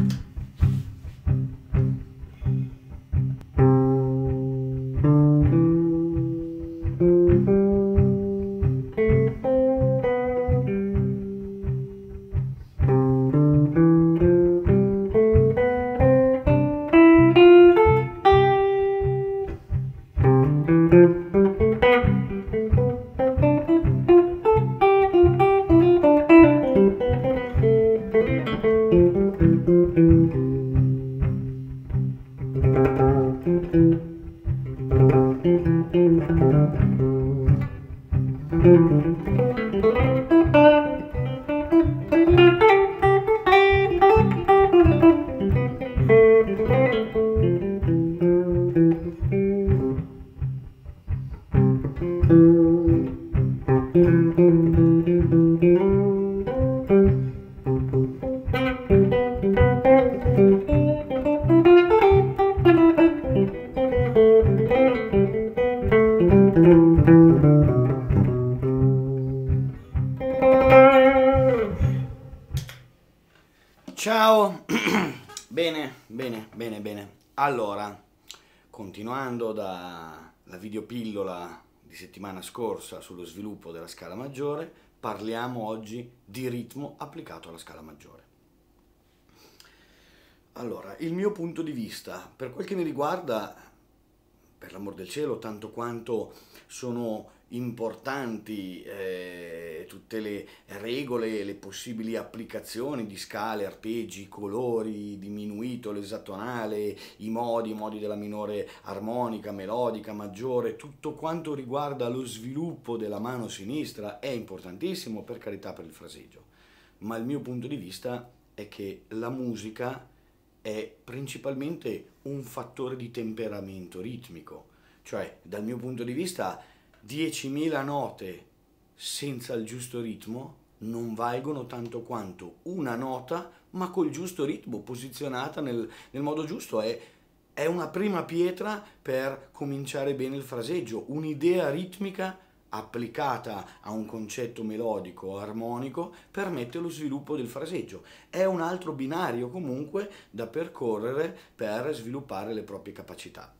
Ciao, scorsa sullo sviluppo della scala maggiore, parliamo oggi di ritmo applicato alla scala maggiore. Allora, il mio punto di vista, per quel che mi riguarda, per l'amor del cielo, tanto quanto sono importanti eh, tutte le regole, le possibili applicazioni di scale, arpeggi, colori, diminuito, l'esattonale, i modi, i modi della minore armonica, melodica, maggiore, tutto quanto riguarda lo sviluppo della mano sinistra è importantissimo per carità per il fraseggio, ma il mio punto di vista è che la musica è principalmente un fattore di temperamento ritmico, cioè dal mio punto di vista 10.000 note senza il giusto ritmo non valgono tanto quanto una nota ma col giusto ritmo posizionata nel, nel modo giusto è, è una prima pietra per cominciare bene il fraseggio un'idea ritmica applicata a un concetto melodico armonico permette lo sviluppo del fraseggio. È un altro binario comunque da percorrere per sviluppare le proprie capacità.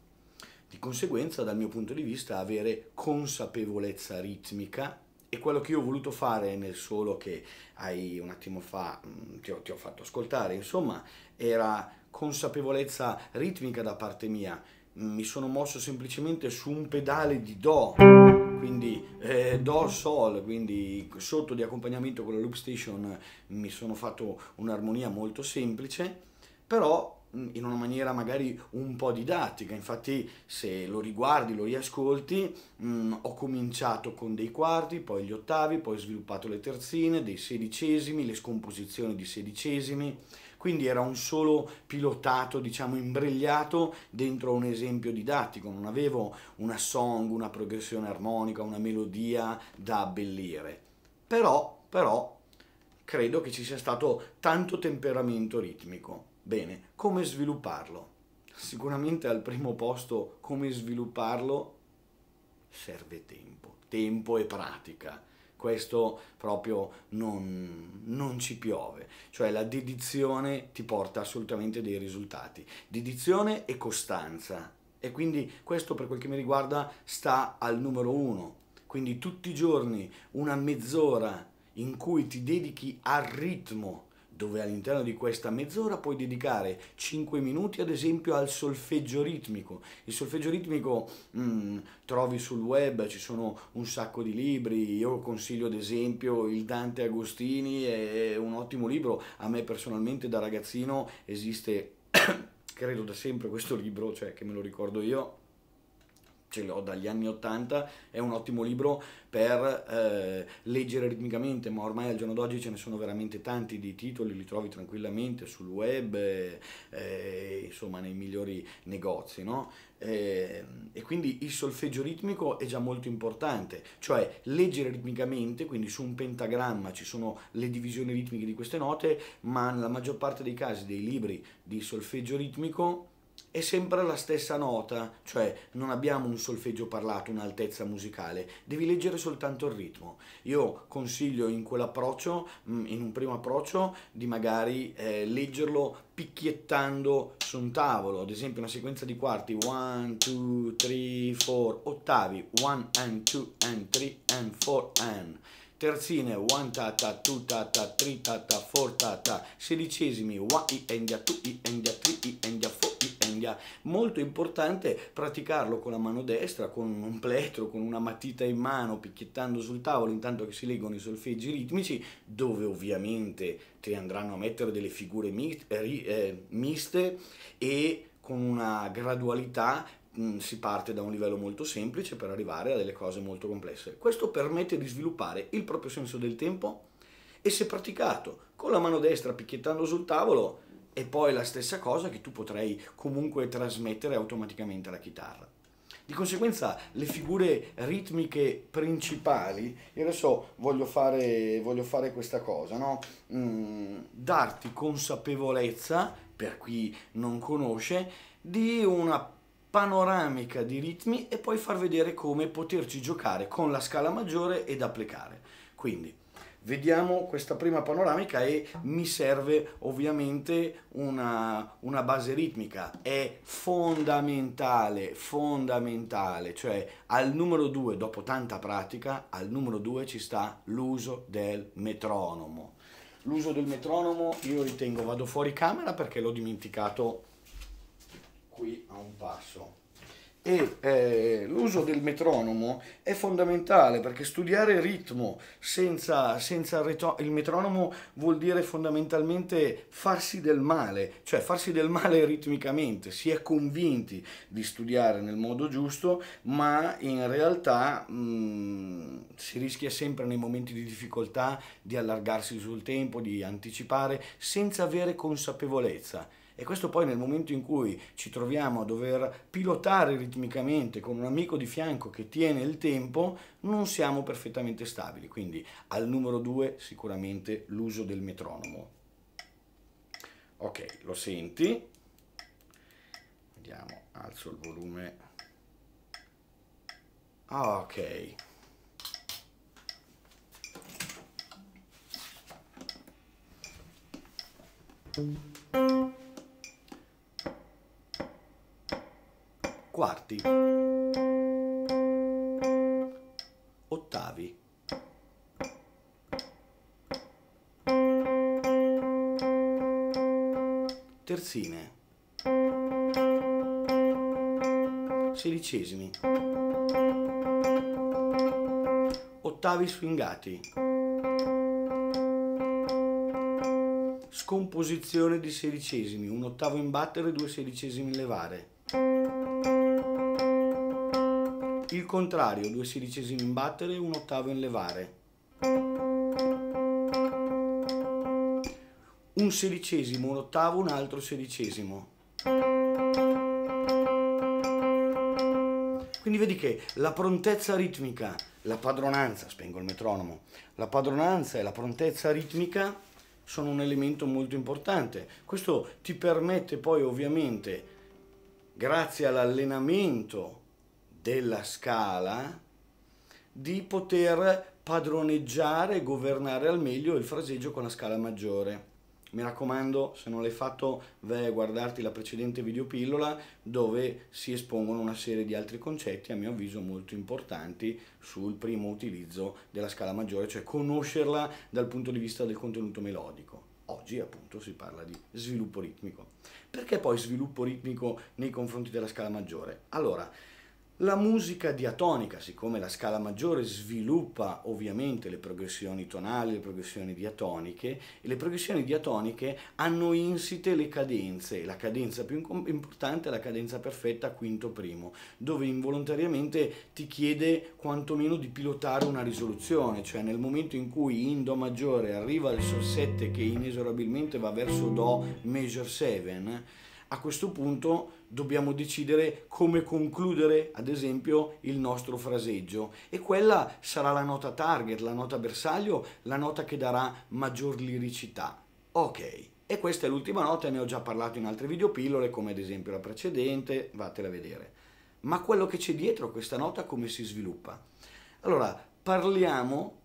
Di conseguenza, dal mio punto di vista, avere consapevolezza ritmica e quello che io ho voluto fare nel solo che hai un attimo fa mm, ti ho, ti ho fatto ascoltare, insomma, era consapevolezza ritmica da parte mia. Mi sono mosso semplicemente su un pedale di Do, quindi eh, Do Sol, quindi sotto di accompagnamento con la loop station mi sono fatto un'armonia molto semplice, però in una maniera magari un po' didattica, infatti se lo riguardi, lo riascolti, mh, mm, ho cominciato con dei quarti, poi gli ottavi, poi ho sviluppato le terzine, dei sedicesimi, le scomposizioni di sedicesimi, quindi era un solo pilotato, diciamo, imbrigliato dentro un esempio didattico, non avevo una song, una progressione armonica, una melodia da abbellire. Però, però, credo che ci sia stato tanto temperamento ritmico. Bene, come svilupparlo? Sicuramente al primo posto come svilupparlo serve tempo, tempo e pratica. Questo proprio non, non ci piove, cioè la dedizione ti porta assolutamente dei risultati. Dedizione e costanza. E quindi questo per quel che mi riguarda sta al numero uno. Quindi tutti i giorni una mezz'ora in cui ti dedichi al ritmo dove all'interno di questa mezz'ora puoi dedicare 5 minuti ad esempio al solfeggio ritmico. Il solfeggio ritmico mm, trovi sul web, ci sono un sacco di libri, io consiglio ad esempio il Dante Agostini, è un ottimo libro, a me personalmente da ragazzino esiste, credo da sempre questo libro, cioè che me lo ricordo io, ce l'ho dagli anni 80, è un ottimo libro per eh, leggere ritmicamente, ma ormai al giorno d'oggi ce ne sono veramente tanti di titoli, li trovi tranquillamente sul web, eh, insomma nei migliori negozi, no? Eh, e quindi il solfeggio ritmico è già molto importante, cioè leggere ritmicamente, quindi su un pentagramma ci sono le divisioni ritmiche di queste note, ma nella maggior parte dei casi dei libri di solfeggio ritmico è sempre la stessa nota, cioè non abbiamo un solfeggio parlato, un'altezza musicale, devi leggere soltanto il ritmo. Io consiglio in quell'approccio, mm, in un primo approccio, di magari eh, leggerlo picchiettando su un tavolo, ad esempio una sequenza di quarti, 1, 2, 3, 4, ottavi, 1 and 2 and 3 and 4 and terzine 1 ta ta 2 ta ta 3 ta ta 4 ta sedicesimi 1 i endia 2 i endia 3 i endia 4 consiglia, molto importante praticarlo con la mano destra, con un pletro, con una matita in mano, picchiettando sul tavolo intanto che si leggono i solfeggi ritmici, dove ovviamente ti andranno a mettere delle figure eh, eh, miste e con una gradualità mm, si parte da un livello molto semplice per arrivare a delle cose molto complesse. Questo permette di sviluppare il proprio senso del tempo e se praticato con la mano destra picchiettando sul tavolo, è poi la stessa cosa che tu potrai comunque trasmettere automaticamente alla chitarra. Di conseguenza le figure ritmiche principali, io adesso voglio fare, voglio fare questa cosa, no? mm, darti consapevolezza, per chi non conosce, di una panoramica di ritmi e poi far vedere come poterci giocare con la scala maggiore ed applicare. Quindi vediamo questa prima panoramica e mi serve ovviamente una, una base ritmica, è fondamentale, fondamentale, cioè al numero 2, dopo tanta pratica, al numero 2 ci sta l'uso del metronomo. L'uso del metronomo io ritengo vado fuori camera perché l'ho dimenticato qui a un passo. E eh, l'uso del metronomo è fondamentale perché studiare il ritmo senza, senza il, il metronomo vuol dire fondamentalmente farsi del male, cioè farsi del male ritmicamente. Si è convinti di studiare nel modo giusto, ma in realtà mh, mm, si rischia sempre nei momenti di difficoltà di allargarsi sul tempo, di anticipare senza avere consapevolezza e questo poi nel momento in cui ci troviamo a dover pilotare ritmicamente con un amico di fianco che tiene il tempo, non siamo perfettamente stabili. Quindi al numero 2 sicuramente l'uso del metronomo. Ok, lo senti? Vediamo, alzo il volume. Ok. Quarti, ottavi, terzine, sedicesimi, ottavi swingati, scomposizione di sedicesimi, un ottavo in battere, due sedicesimi levare il contrario, due sedicesimi in battere, un ottavo in levare. Un sedicesimo, un ottavo, un altro sedicesimo. Quindi vedi che la prontezza ritmica, la padronanza, spengo il metronomo, la padronanza e la prontezza ritmica sono un elemento molto importante. Questo ti permette poi ovviamente, grazie all'allenamento della scala di poter padroneggiare e governare al meglio il fraseggio con la scala maggiore. Mi raccomando, se non l'hai fatto, vai a guardarti la precedente videopillola dove si espongono una serie di altri concetti, a mio avviso molto importanti, sul primo utilizzo della scala maggiore, cioè conoscerla dal punto di vista del contenuto melodico. Oggi appunto si parla di sviluppo ritmico. Perché poi sviluppo ritmico nei confronti della scala maggiore? Allora, la musica diatonica, siccome la scala maggiore sviluppa ovviamente le progressioni tonali, le progressioni diatoniche, e le progressioni diatoniche hanno insite le cadenze. La cadenza più importante è la cadenza perfetta quinto primo, dove involontariamente ti chiede quantomeno di pilotare una risoluzione, cioè nel momento in cui in Do maggiore arriva il Sol 7 che inesorabilmente va verso Do major 7, a questo punto dobbiamo decidere come concludere ad esempio il nostro fraseggio e quella sarà la nota target, la nota bersaglio, la nota che darà maggior liricità. Ok, e questa è l'ultima nota, ne ho già parlato in altre videopillole, come ad esempio la precedente, vatela a vedere. Ma quello che c'è dietro questa nota come si sviluppa? Allora, parliamo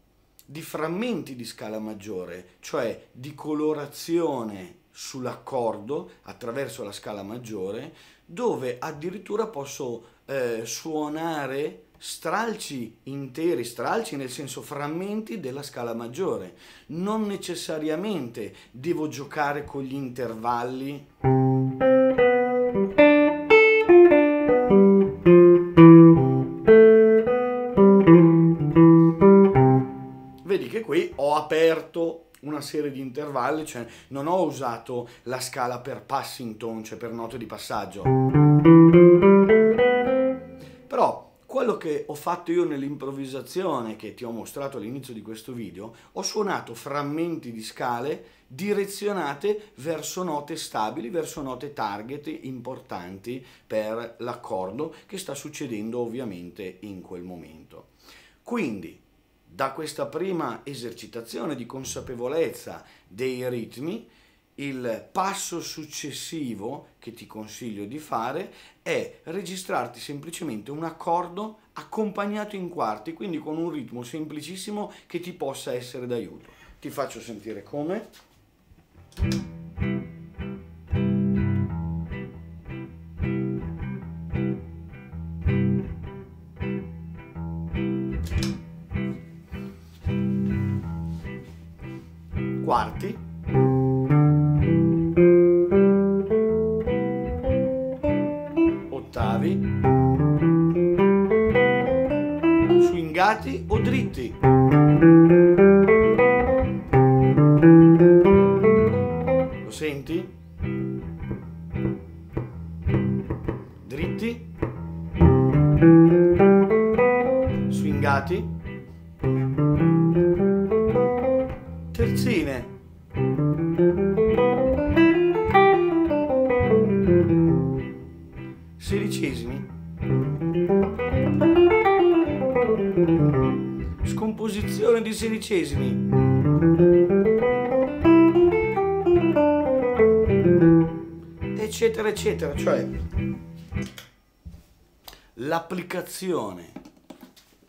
di frammenti di scala maggiore, cioè di colorazione sull'accordo attraverso la scala maggiore, dove addirittura posso eh, suonare stralci interi, stralci nel senso frammenti della scala maggiore. Non necessariamente devo giocare con gli intervalli. Vedi che qui ho aperto una serie di intervalli, cioè non ho usato la scala per passing tone, cioè per note di passaggio. Però quello che ho fatto io nell'improvvisazione che ti ho mostrato all'inizio di questo video, ho suonato frammenti di scale direzionate verso note stabili, verso note target importanti per l'accordo che sta succedendo ovviamente in quel momento. Quindi, da questa prima esercitazione di consapevolezza dei ritmi, il passo successivo che ti consiglio di fare è registrarti semplicemente un accordo accompagnato in quarti, quindi con un ritmo semplicissimo che ti possa essere d'aiuto. Ti faccio sentire come. Scomposizione di sedicesimi. Eccetera, eccetera. Cioè, l'applicazione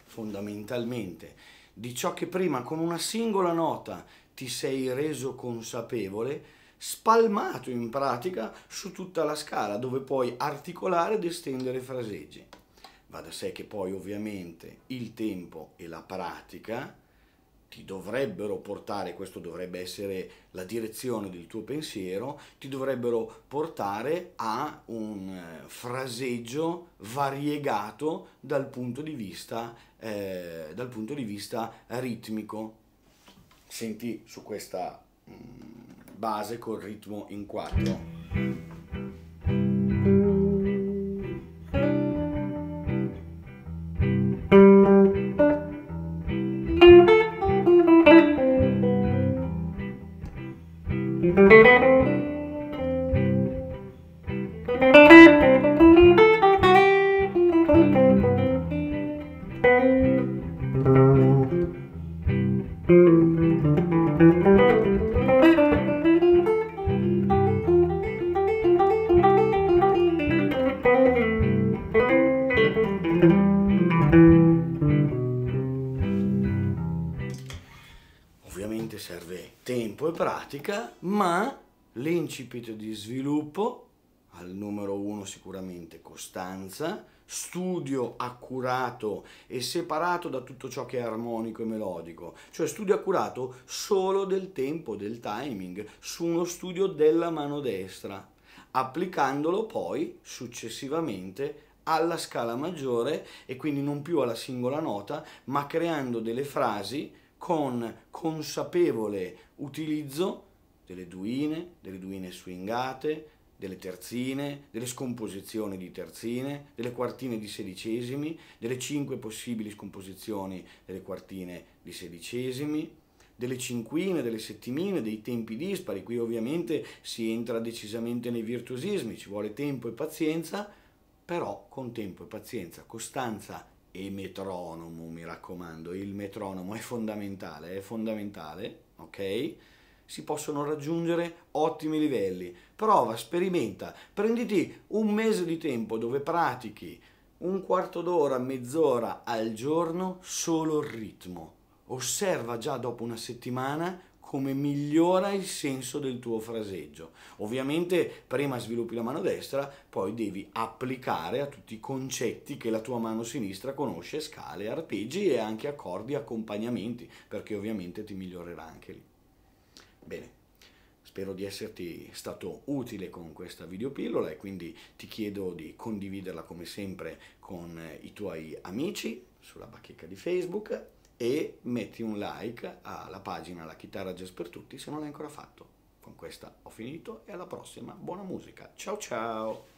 fondamentalmente di ciò che prima con una singola nota ti sei reso consapevole, spalmato in pratica su tutta la scala dove puoi articolare ed estendere fraseggi. Va da sé che poi ovviamente il tempo e la pratica ti dovrebbero portare, questo dovrebbe essere la direzione del tuo pensiero, ti dovrebbero portare a un eh, fraseggio variegato dal punto di vista, eh, dal punto di vista ritmico. Senti su questa mm, base col ritmo in quattro. Serve tempo e pratica, ma l'incipit di sviluppo al numero uno sicuramente costanza, studio accurato e separato da tutto ciò che è armonico e melodico, cioè studio accurato solo del tempo, del timing, su uno studio della mano destra, applicandolo poi successivamente alla scala maggiore e quindi non più alla singola nota, ma creando delle frasi con consapevole utilizzo delle duine, delle duine swingate, delle terzine, delle scomposizioni di terzine, delle quartine di sedicesimi, delle cinque possibili scomposizioni delle quartine di sedicesimi, delle cinquine, delle settimine, dei tempi dispari. Qui ovviamente si entra decisamente nei virtuosismi, ci vuole tempo e pazienza, però con tempo e pazienza, costanza e metronomo, mi raccomando, il metronomo è fondamentale, è fondamentale, ok? si possono raggiungere ottimi livelli. Prova, sperimenta, prenditi un mese di tempo dove pratichi un quarto d'ora, mezz'ora al giorno solo il ritmo. Osserva già dopo una settimana come migliora il senso del tuo fraseggio. Ovviamente prima sviluppi la mano destra, poi devi applicare a tutti i concetti che la tua mano sinistra conosce, scale, arpeggi e anche accordi accompagnamenti, perché ovviamente ti migliorerà anche lì. Bene, spero di esserti stato utile con questa videopillola e quindi ti chiedo di condividerla come sempre con i tuoi amici sulla bacheca di Facebook e metti un like alla pagina La chitarra jazz per tutti se non l'hai ancora fatto. Con questa ho finito e alla prossima, buona musica. Ciao ciao!